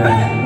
Amen.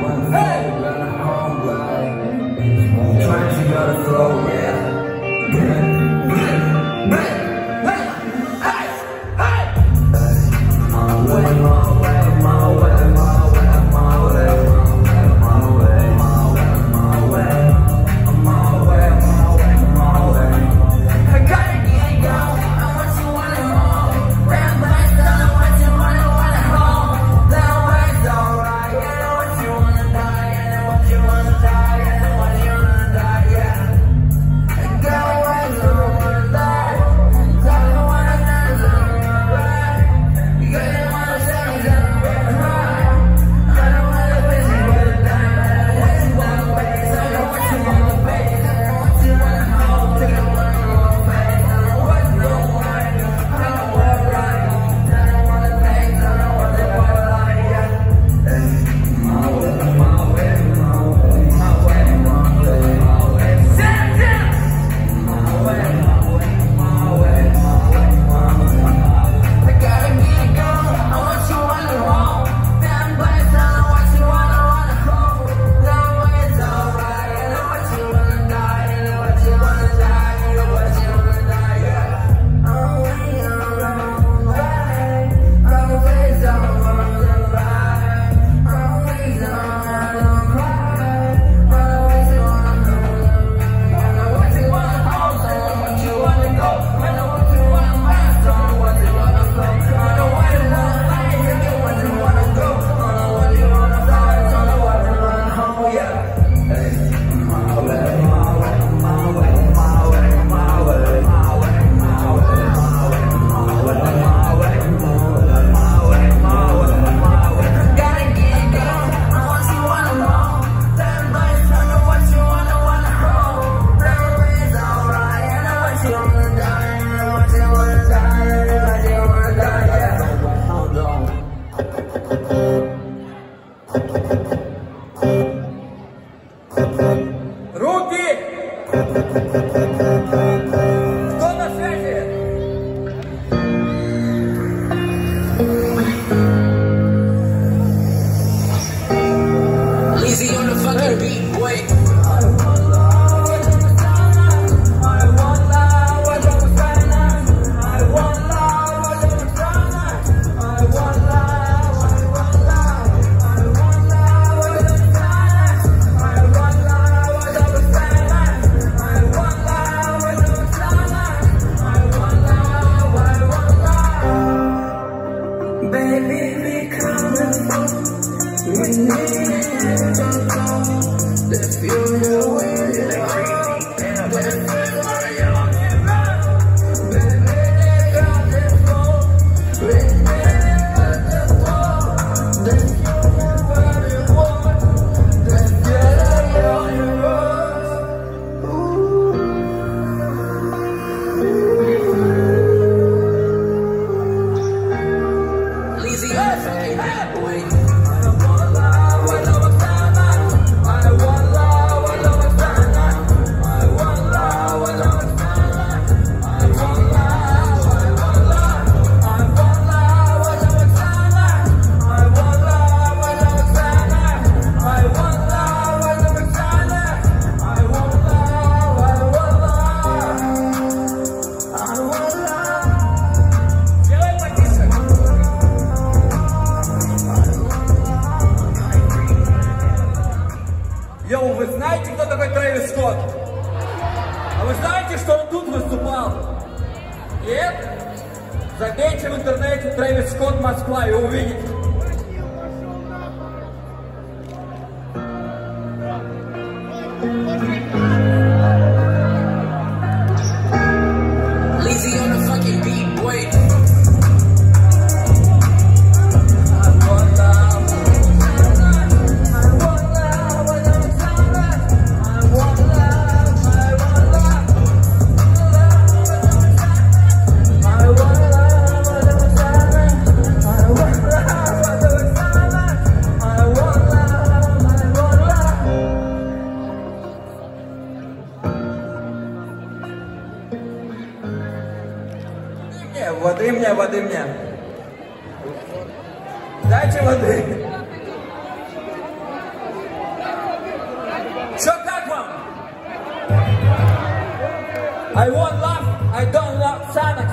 Merci. Let's. Йоу, вы знаете, кто такой Трэвис Скотт? А вы знаете, что он тут выступал? Нет? Забейте в интернете Трэвис Скотт Москва и увидите. Не, воды мне, воды мне. Дайте воды. Чё, как вам? I want love, I don't love Xanax.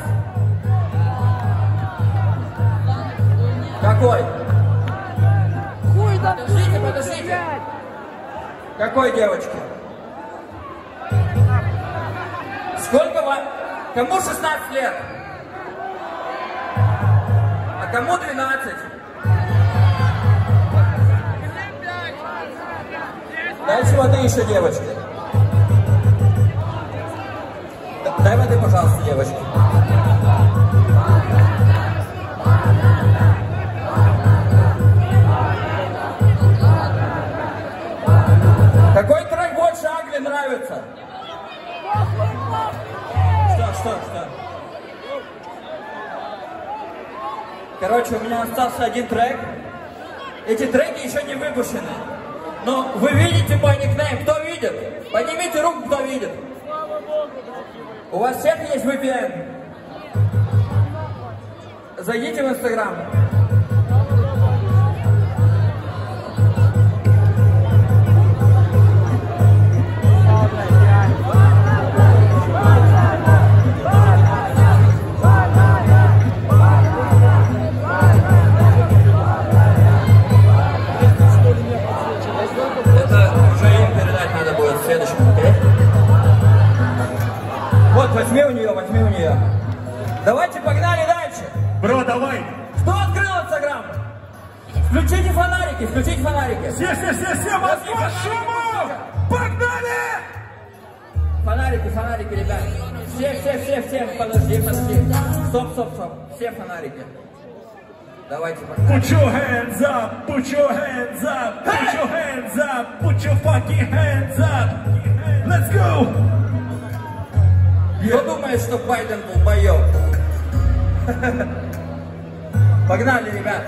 Какой? Хуй да Подождите, подождите. Какой девочке? Сколько вам? Кому 16 лет? Кому 12? Дальше воды еще, девочки. Дай воды, пожалуйста, девочки. Какой трек больше Агли нравится? Что, что, что? Короче, у меня остался один трек. Эти треки еще не выпущены. Но вы видите мой никнейм. Кто видит? Поднимите руку, кто видит. У вас всех есть VPN? Зайдите в Инстаграм. Возьми у нее, возьми у нее. Давайте погнали дальше. Бро, давай! Кто открыл Инстаграм? Включите фонарики, включите фонарики. Все, все, все, все, Москва, шуму! Погнали! Фонарики, фонарики, ребят. Все, все, все, все, подожди, подожди. Стоп, стоп, стоп. Все фонарики. Давайте погнали. Put your hands up, put your hands up, put your hands up, put your fucking hands up. Let's go! Кто думает, что Байден был боев? Погнали, ребят.